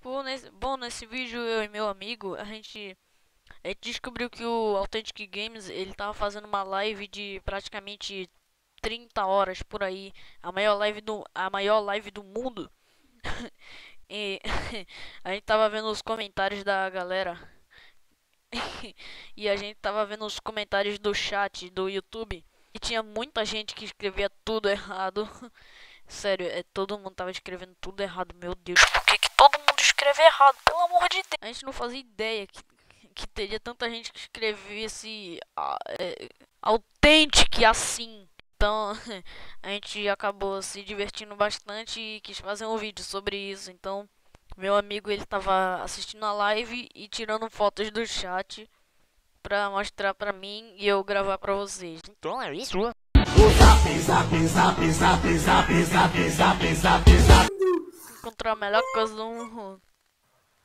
Bom nesse, bom, nesse vídeo eu e meu amigo, a gente, a gente descobriu que o Authentic Games, ele tava fazendo uma live de praticamente 30 horas por aí, a maior live do, a maior live do mundo. e a gente tava vendo os comentários da galera. e a gente tava vendo os comentários do chat do YouTube. E tinha muita gente que escrevia tudo errado. Sério, é, todo mundo tava escrevendo tudo errado. Meu Deus, por que, que todo mundo escreve errado? Pelo amor de Deus. A gente não fazia ideia que, que teria tanta gente que escrevesse é, autêntico assim. Então a gente acabou se divertindo bastante e quis fazer um vídeo sobre isso. Então meu amigo ele tava assistindo a live e tirando fotos do chat pra mostrar pra mim e eu gravar pra vocês. Então é isso. Encontrar a melhor coisa do mundo.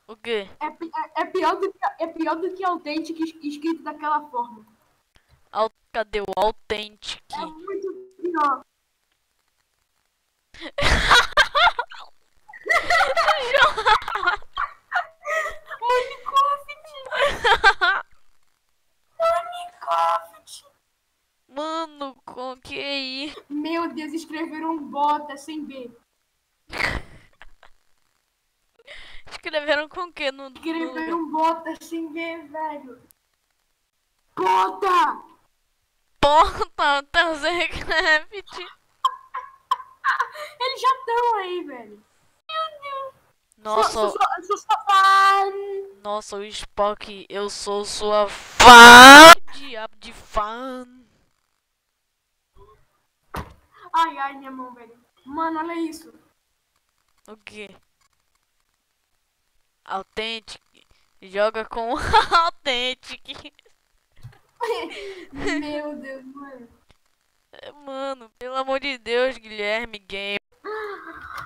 O quê? É, é, é, pior do que, é pior do que autêntico escrito daquela forma. Al, cadê o autêntico? É muito pior. Minecraft! Minecraft! Mano, com que aí? Meu Deus, escreveram bota sem B. Escreveram com que no. Escreveram no... bota sem B, velho. Bota! Bota, Tarzecraft! Eles já estão aí, velho. Meu Deus. Nossa, sou, sou, sou sua fã. Nossa, o Spock, eu sou sua fã. Diabo de fã. Ai, ai, minha mão, velho. Mano, olha isso. O que? Authentic. Joga com Authentic. Meu Deus, mano. Mano, pelo amor de Deus, Guilherme Game.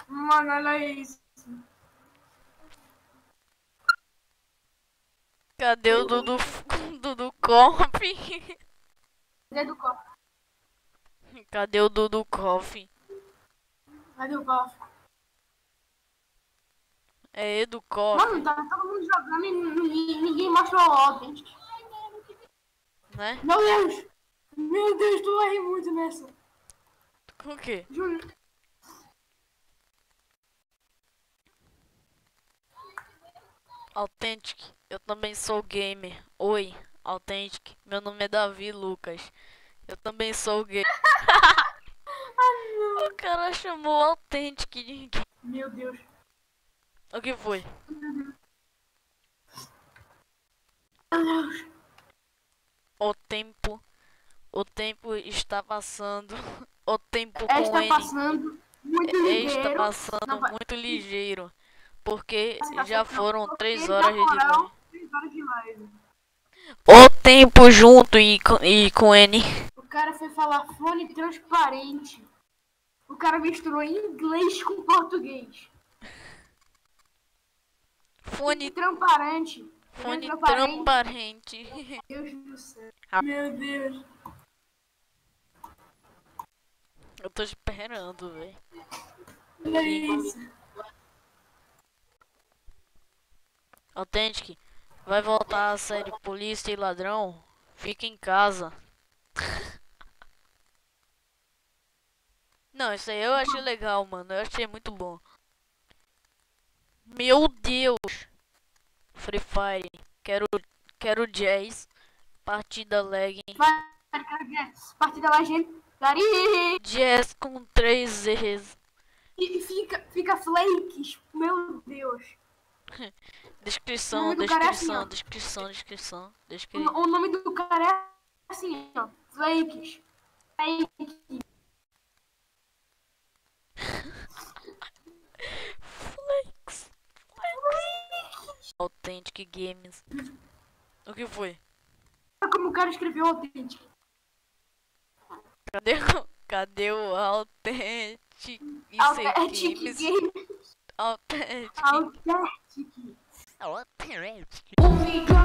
Mano, olha isso. Cadê o Dudu, Dudu Comp? Cadê o Comp? Cadê o Dudu Coffee? Cadê o Coffee? É Edu Coffee. Mano, tá todo mundo jogando e ninguém, ninguém mostrou o Authentic. Né? Meu Deus! Meu Deus, tu errei muito nessa. Com o quê? Júnior. Authentic, eu também sou gamer. Oi, Authentic, meu nome é Davi Lucas. Eu também sou gamer. O cara chamou Authentic de Meu Deus. O que foi? Meu Deus. O tempo. O tempo está passando. O tempo é, com está N. passando muito ligeiro. Está passando Não, muito ligeiro. Porque já foram porque, três na horas horas de live. O tempo junto e com, e com N. O cara foi falar fone transparente. O cara misturou inglês com português. Fone, Transparente. fone transparente. transparente. Deus do céu. Ah. Meu Deus. Eu tô esperando, velho. Olha isso. Authentic, vai voltar a série Polícia e Ladrão? Fica em casa. Não, isso aí eu achei legal, mano. Eu achei muito bom. Meu Deus! Free Fire. Quero, quero jazz. Partida lag. Partida legendária. Jazz com 3 Zs. E fica, fica flakes. Meu Deus. Descrição, O nome do cara é assim, descrição, descrição, descrição, O, descrição. nome do cara é assim, ó. Flakes. Flake. Authentic Games. O que foi? Olha como o cara escreveu autêntico. Cadê, o- cadê o Authentic? É Authentic Games. Games. Authentic. Authentic. Authentic.